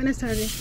Buenas tardes. más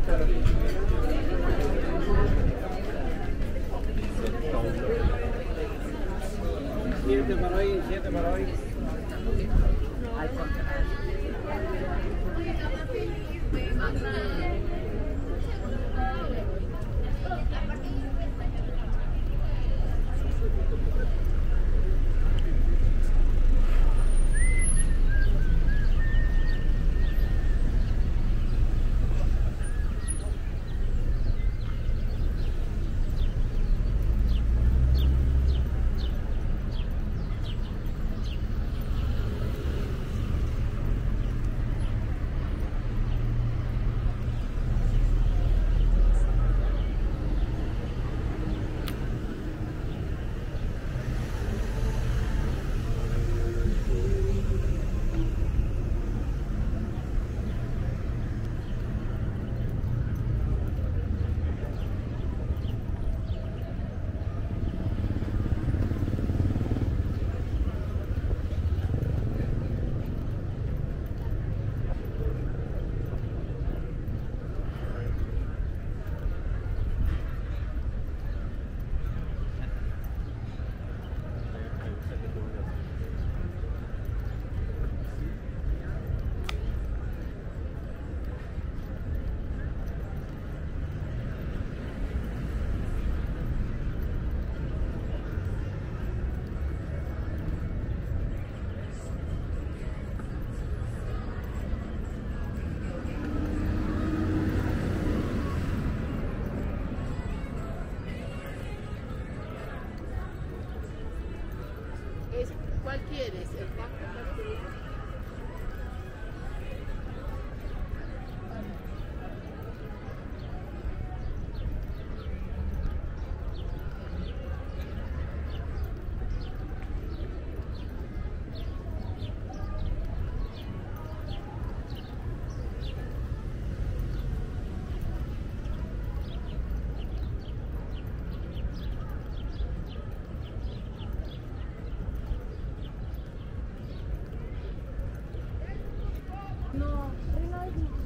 cara. Buenas tardes.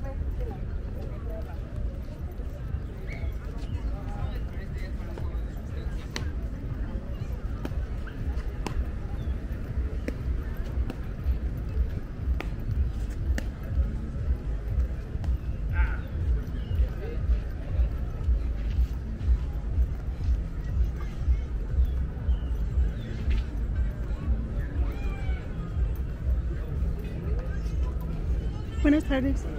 when I.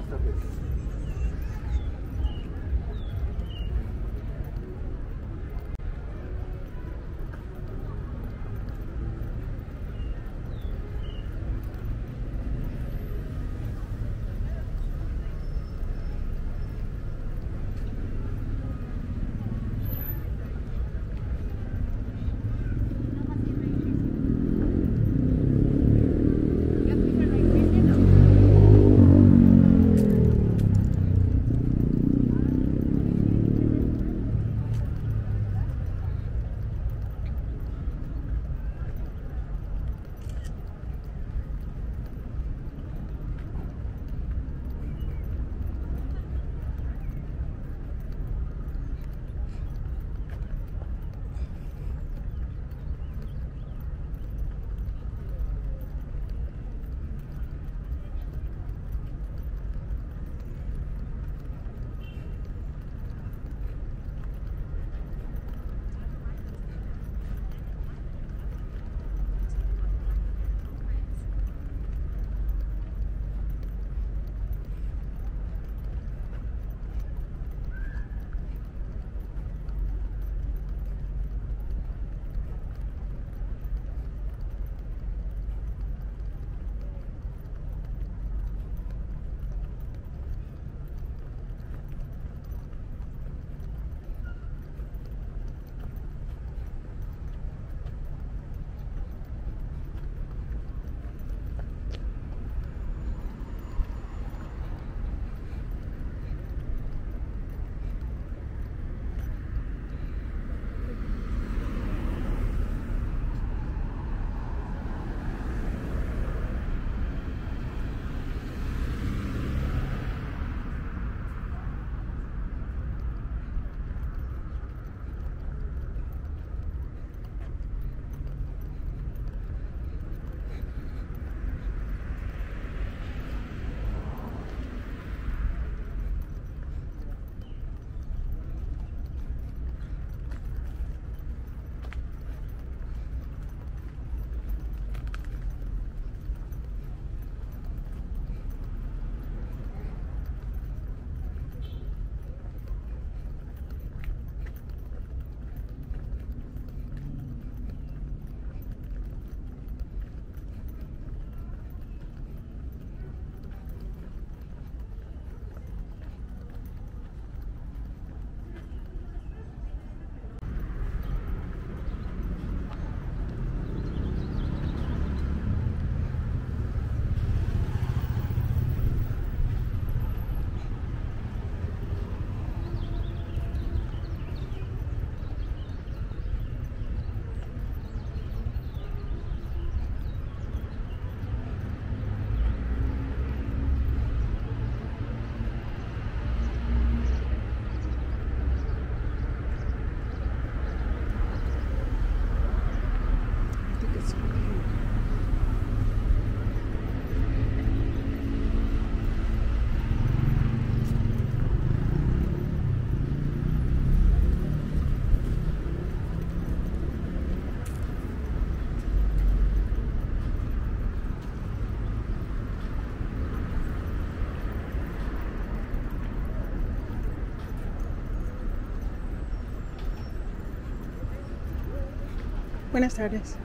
Buenas tardes.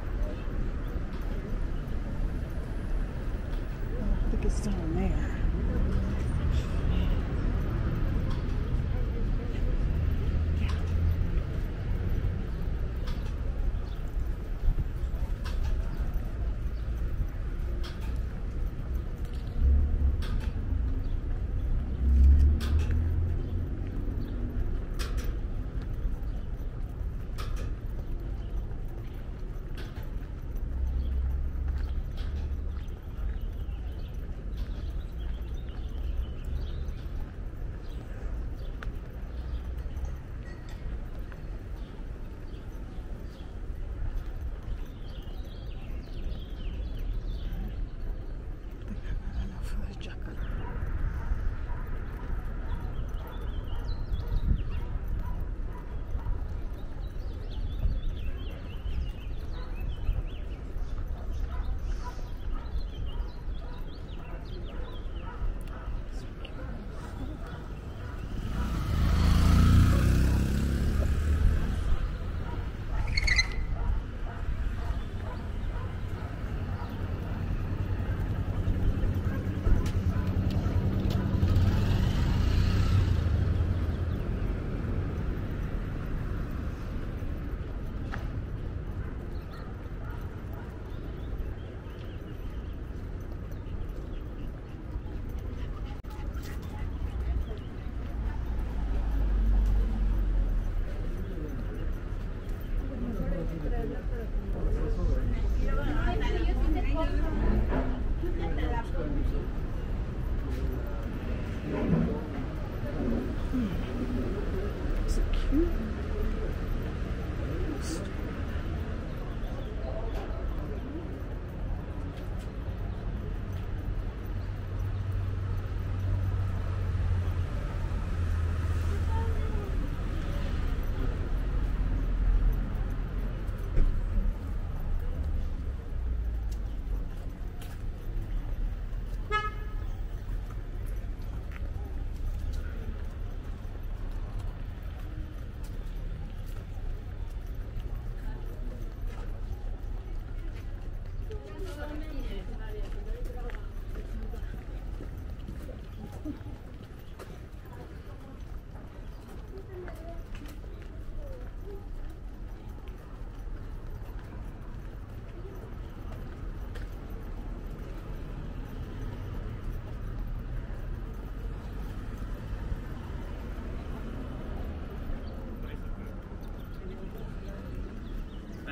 Mm-hmm.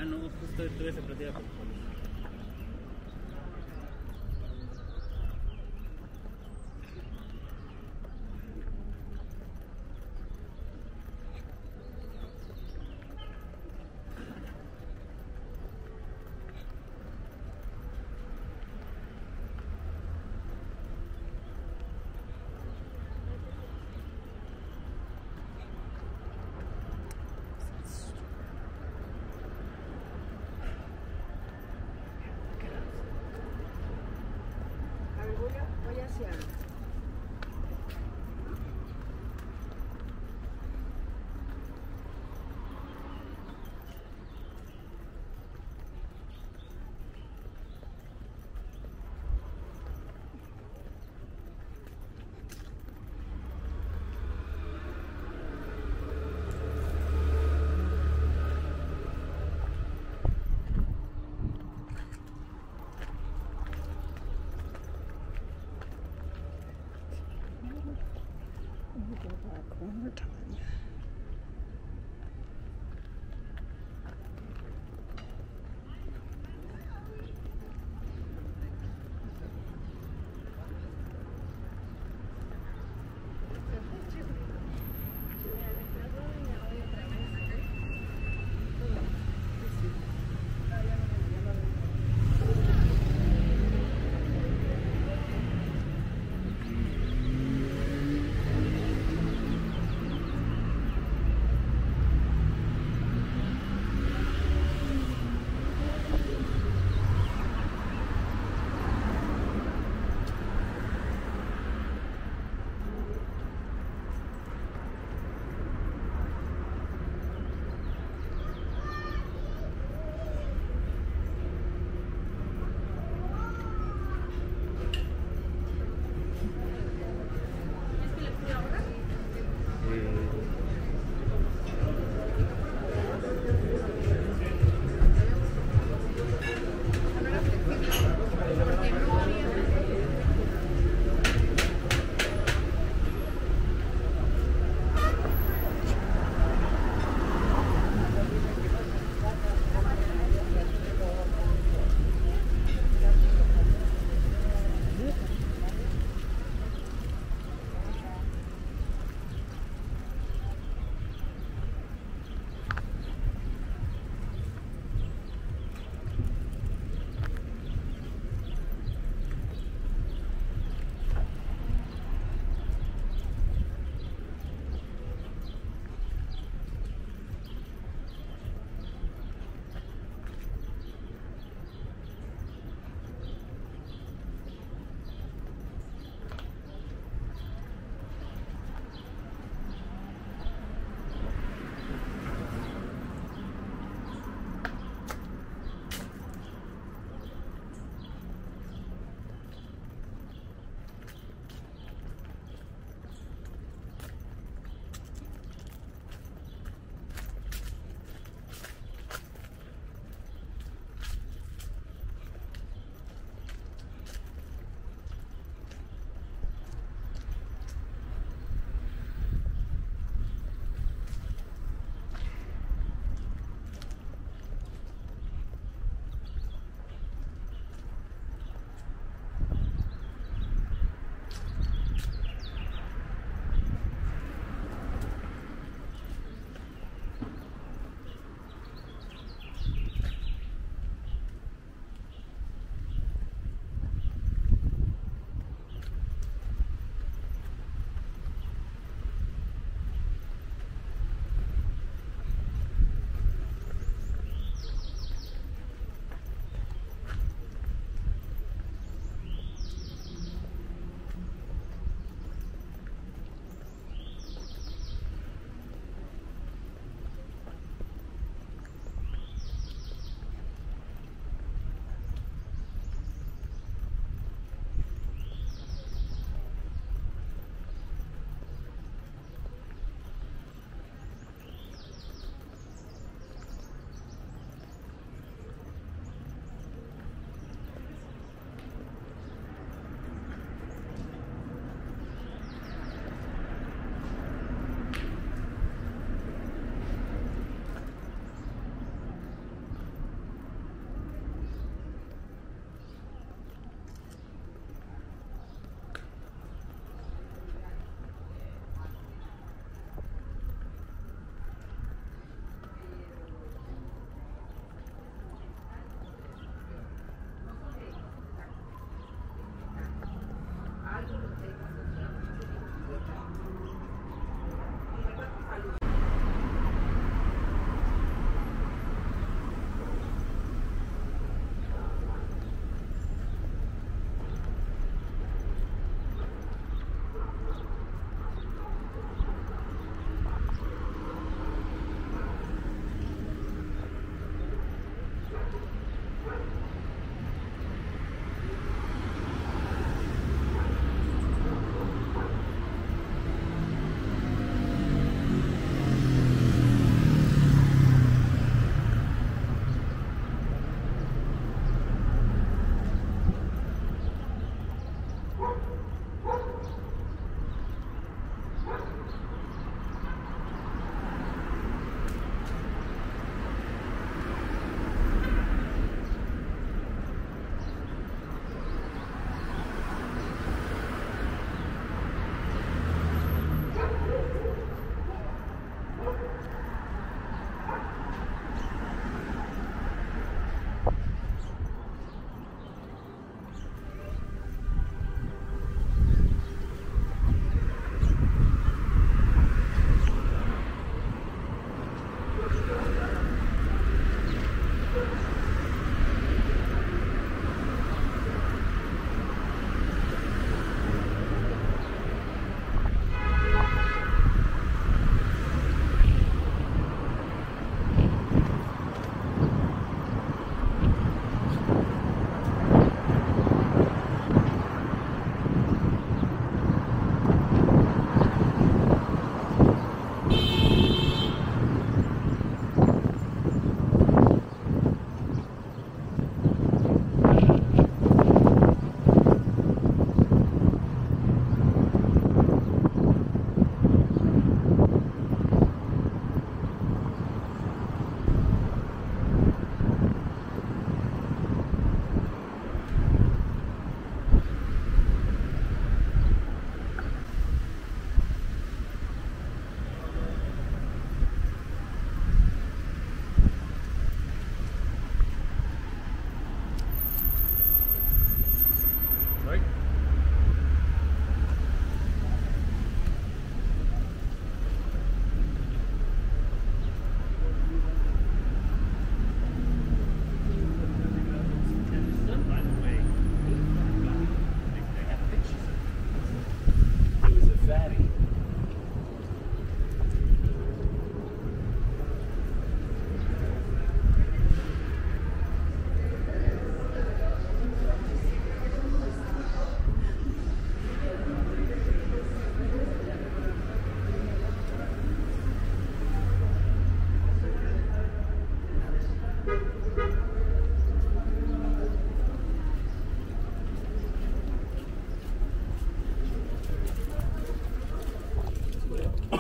Ah, no, justo con voy, hacia. One more time.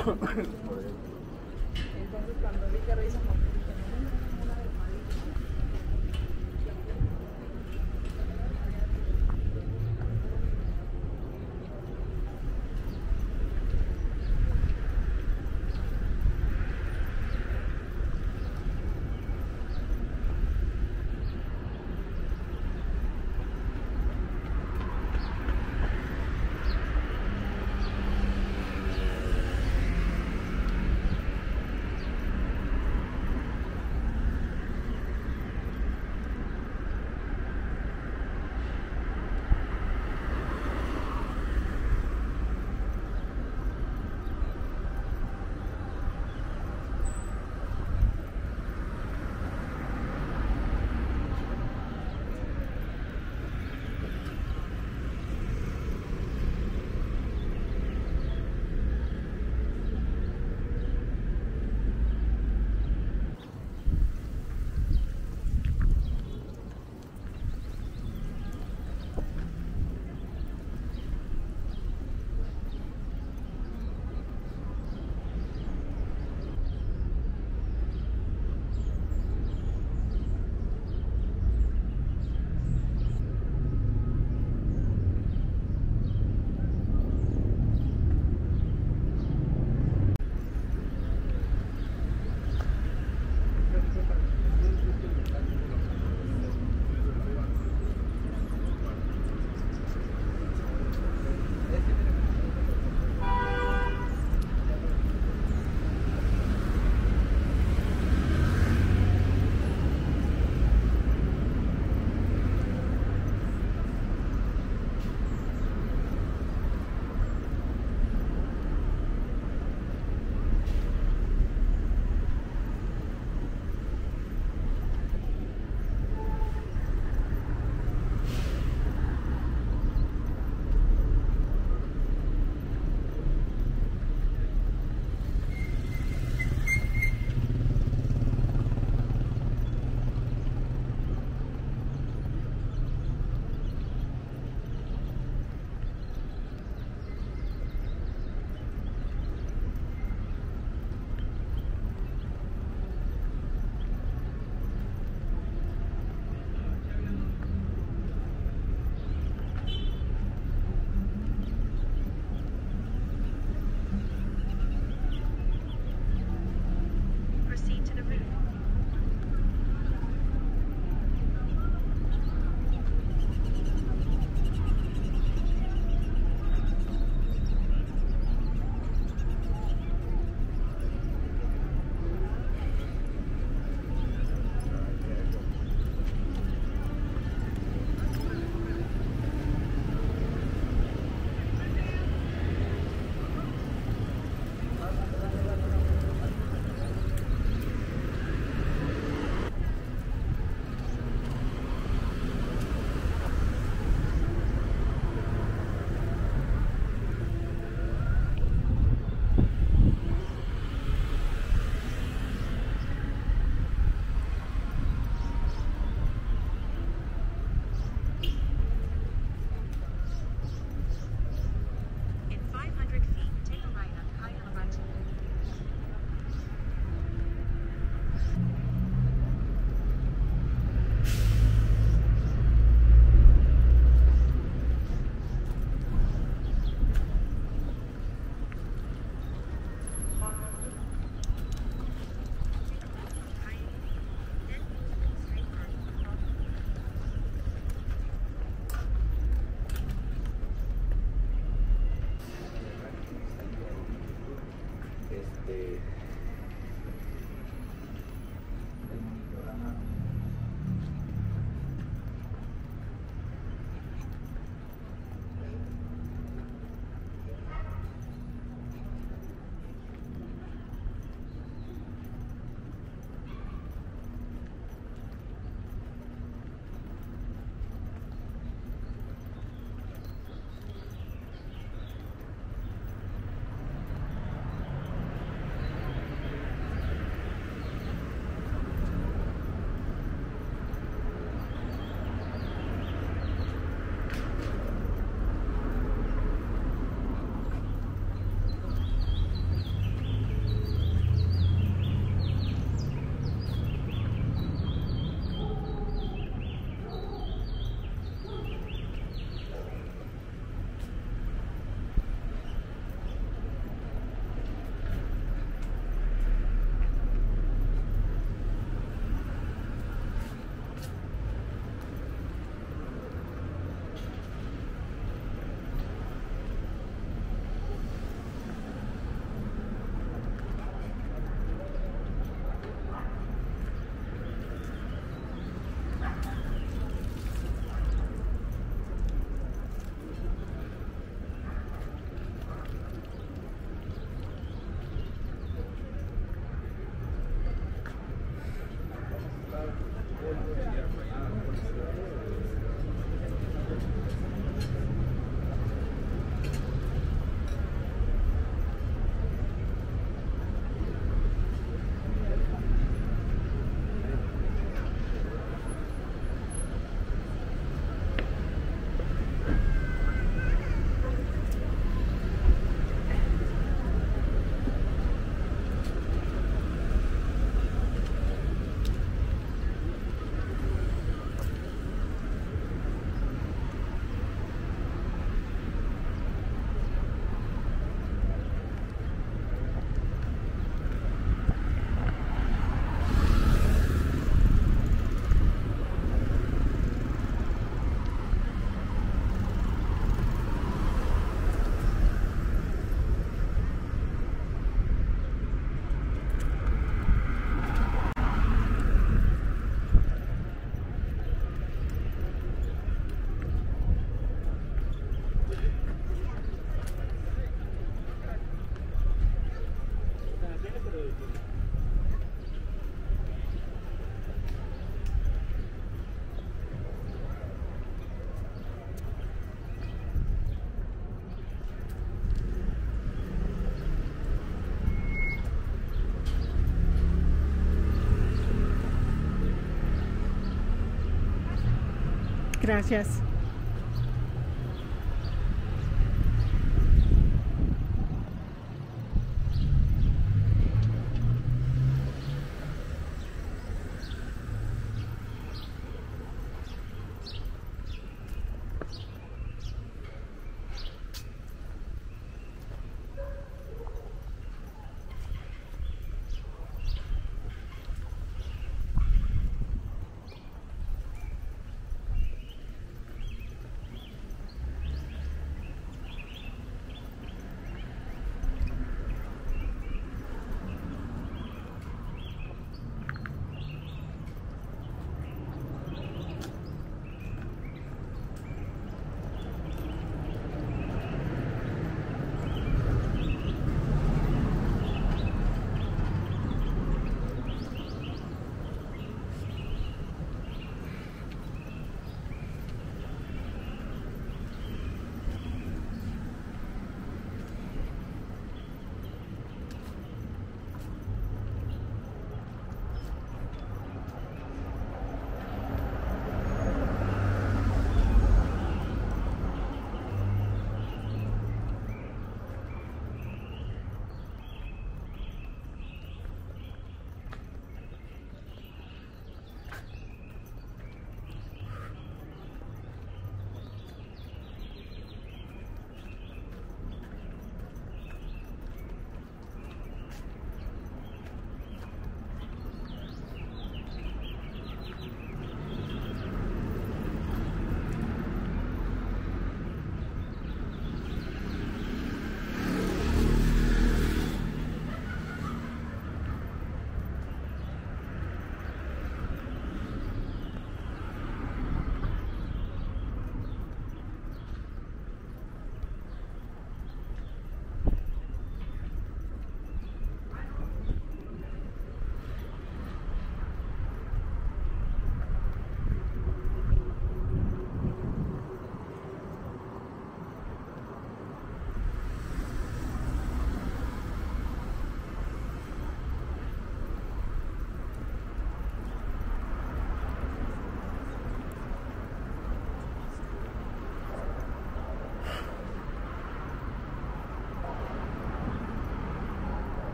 Entonces cuando vi que Gracias.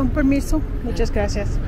Con permiso. Muchas gracias.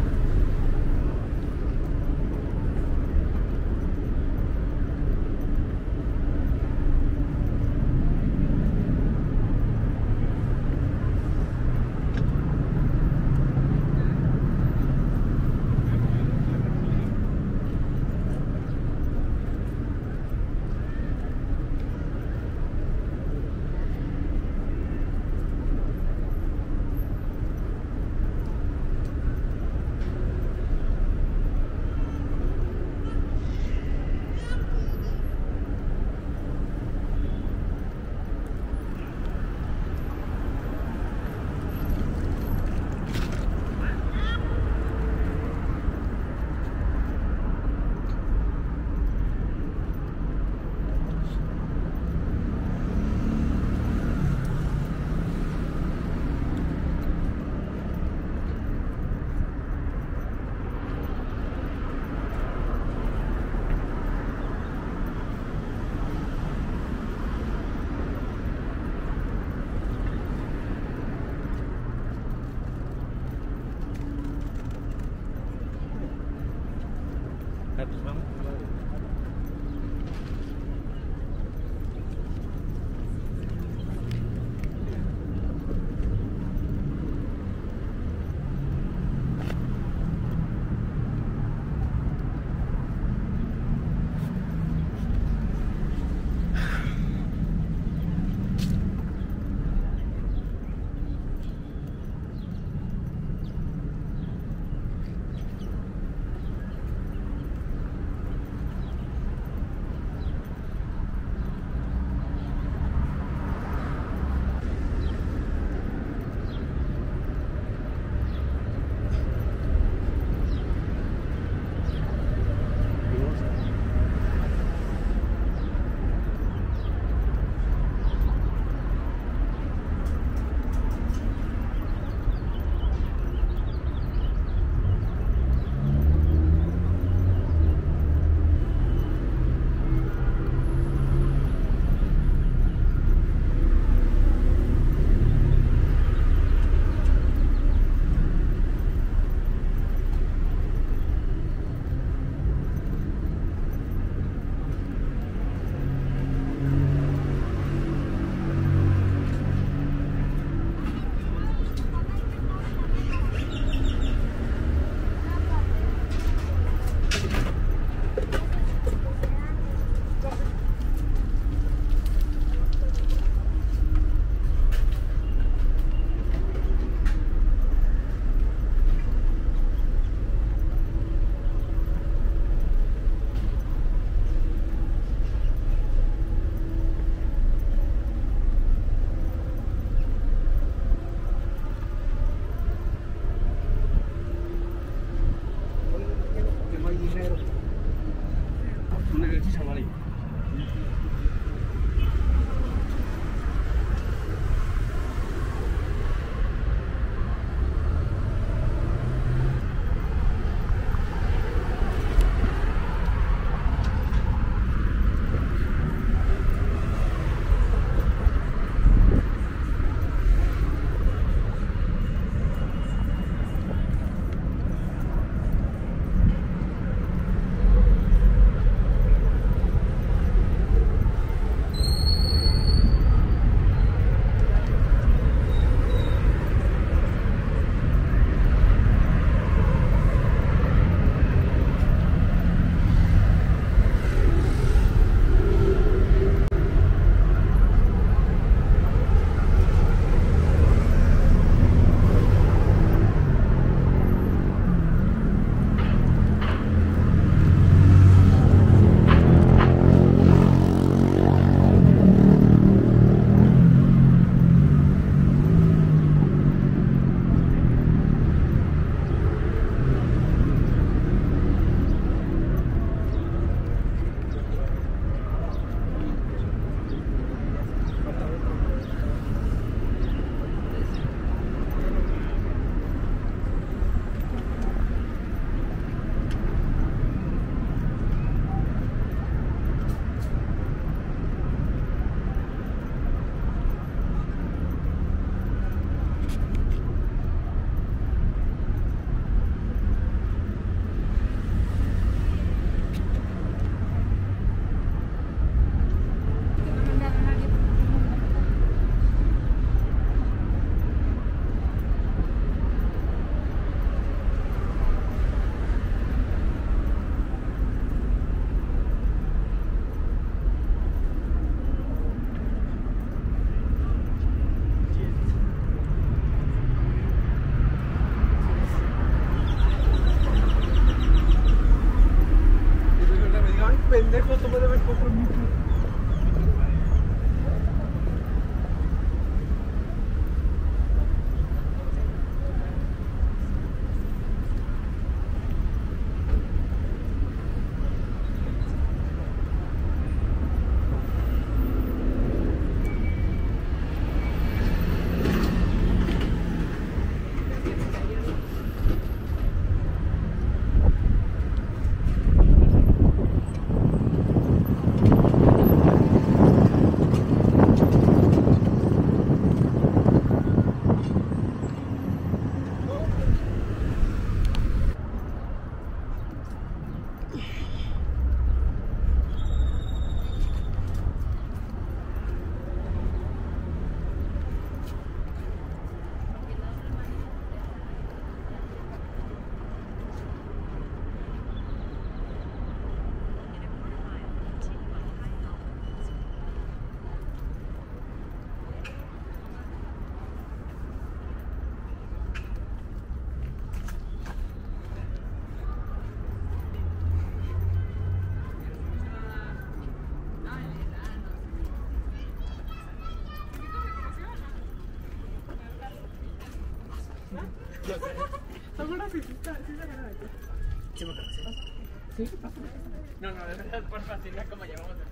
No, no, de verdad, por fácil, es como llevamos. Más